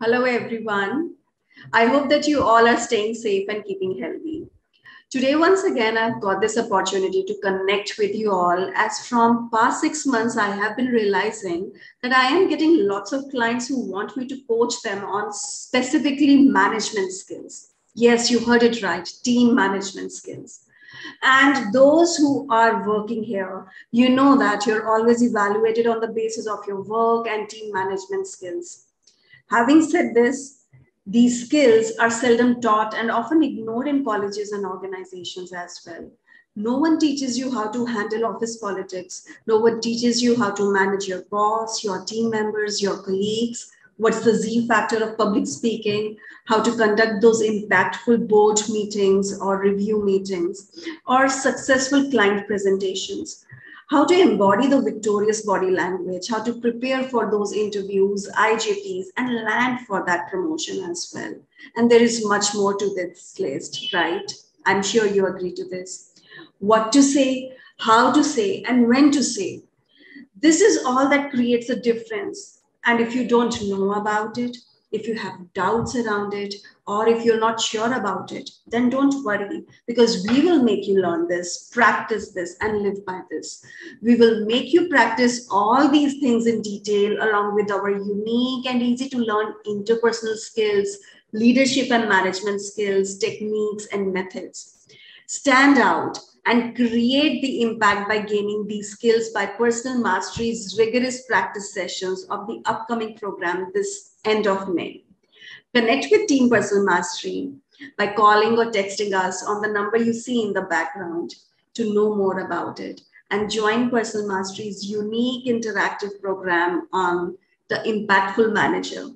Hello, everyone. I hope that you all are staying safe and keeping healthy. Today, once again, I've got this opportunity to connect with you all as from past six months, I have been realizing that I am getting lots of clients who want me to coach them on specifically management skills. Yes, you heard it right, team management skills. And those who are working here, you know that you're always evaluated on the basis of your work and team management skills Having said this, these skills are seldom taught and often ignored in colleges and organizations as well. No one teaches you how to handle office politics. No one teaches you how to manage your boss, your team members, your colleagues. What's the Z factor of public speaking? How to conduct those impactful board meetings or review meetings or successful client presentations how to embody the victorious body language, how to prepare for those interviews, IJPs, and land for that promotion as well. And there is much more to this list, right? I'm sure you agree to this. What to say, how to say, and when to say. This is all that creates a difference. And if you don't know about it, if you have doubts around it, or if you're not sure about it, then don't worry because we will make you learn this, practice this, and live by this. We will make you practice all these things in detail along with our unique and easy to learn interpersonal skills, leadership and management skills, techniques, and methods. Stand out and create the impact by gaining these skills by personal mastery's rigorous practice sessions of the upcoming program this end of May. Connect with Team Personal Mastery by calling or texting us on the number you see in the background to know more about it and join Personal Mastery's unique interactive program on the Impactful Manager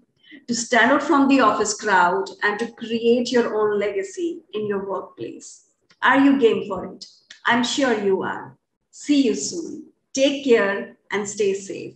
to stand out from the office crowd and to create your own legacy in your workplace. Are you game for it? I'm sure you are. See you soon. Take care and stay safe.